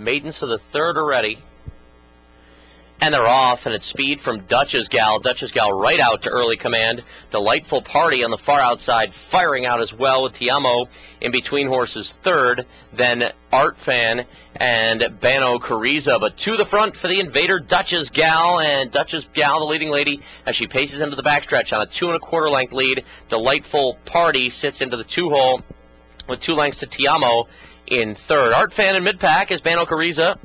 Maidens to the third already. And they're off, and it's speed from Dutch's Gal. Dutch's Gal right out to early command. Delightful Party on the far outside, firing out as well with Tiamo in between horses third. Then Art Fan and Bano Cariza. But to the front for the invader, Dutch's Gal. And Dutch's Gal, the leading lady, as she paces into the backstretch on a two and a quarter length lead. Delightful Party sits into the two hole with two lengths to Tiamo in third. Art Fan in mid pack is Bano Cariza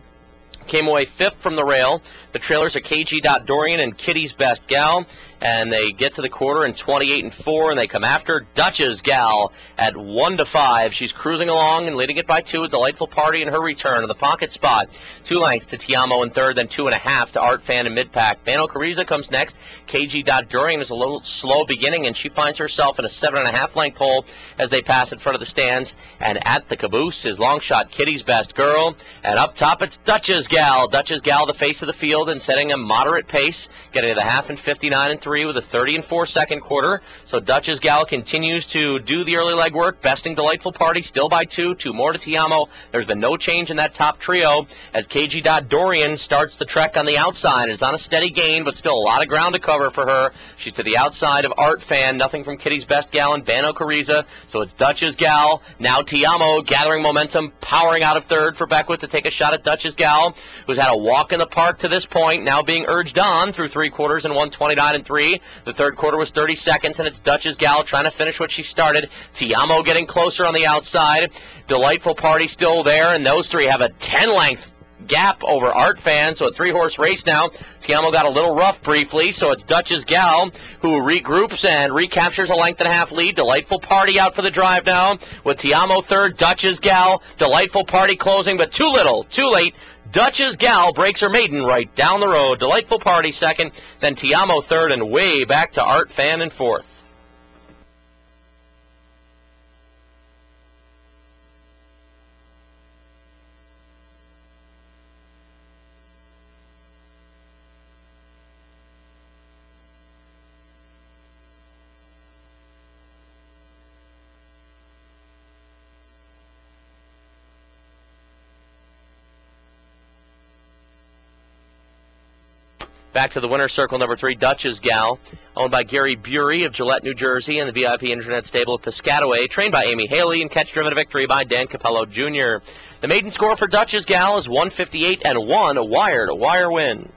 came away fifth from the rail. The trailers are KG. Dorian and Kitty's Best Gal and they get to the quarter in 28 and 4 and they come after Dutch's gal at 1 to 5 she's cruising along and leading it by 2 a delightful party in her return. In the pocket spot two lengths to Tiamo in third then two and a half to Art Fan in mid pack Bano Cariza comes next. KG. Dorian is a little slow beginning and she finds herself in a seven and a half length hole as they pass in front of the stands. And at the caboose is long shot Kitty's Best Girl. And up top it's Dutch's gal. Dutch's gal the face of the field and setting a moderate pace getting to the half in 59 and 3 with a 30 and 4 second quarter. So Dutch's Gal continues to do the early leg work, besting Delightful Party still by two, two more to Tiamo. There's been no change in that top trio as KG. Dot Dorian starts the trek on the outside. It's on a steady gain, but still a lot of ground to cover for her. She's to the outside of Art Fan, nothing from Kitty's Best Gal and Bano Cariza. So it's Dutch's Gal, now Tiamo gathering momentum, powering out of third for Beckwith to take a shot at Dutch's Gal, who's had a walk in the park to this point, now being urged on through three quarters and 129 and 3. The third quarter was 30 seconds, and it's Dutch's Gal trying to finish what she started. Tiamo getting closer on the outside. Delightful Party still there, and those three have a 10 length gap over Art Fan, so a three horse race now. Tiamo got a little rough briefly, so it's Dutch's Gal who regroups and recaptures a length and a half lead. Delightful Party out for the drive now with Tiamo third, Dutch's Gal. Delightful Party closing, but too little, too late. Dutch's Gal breaks her maiden right down the road. Delightful Party second, then Tiamo third, and way back to Art Fan in fourth. Back to the winner's circle, number three, Dutch's Gal, owned by Gary Bury of Gillette, New Jersey, and the VIP Internet stable of Piscataway, trained by Amy Haley, and catch driven to victory by Dan Capello Jr. The maiden score for Dutch's Gal is 158 and 1, a wire to wire win.